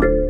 you.